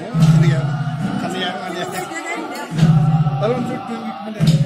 programmu wax dëgg yàlla xam ne yaa ngi en